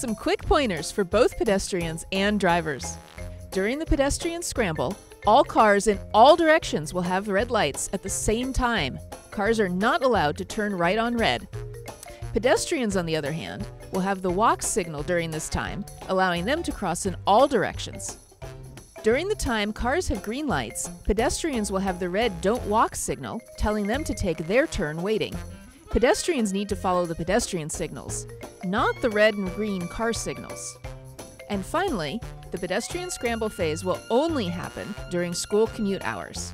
Some quick pointers for both pedestrians and drivers. During the pedestrian scramble, all cars in all directions will have red lights at the same time. Cars are not allowed to turn right on red. Pedestrians, on the other hand, will have the walk signal during this time, allowing them to cross in all directions. During the time cars have green lights, pedestrians will have the red don't walk signal, telling them to take their turn waiting. Pedestrians need to follow the pedestrian signals, not the red and green car signals. And finally, the pedestrian scramble phase will only happen during school commute hours.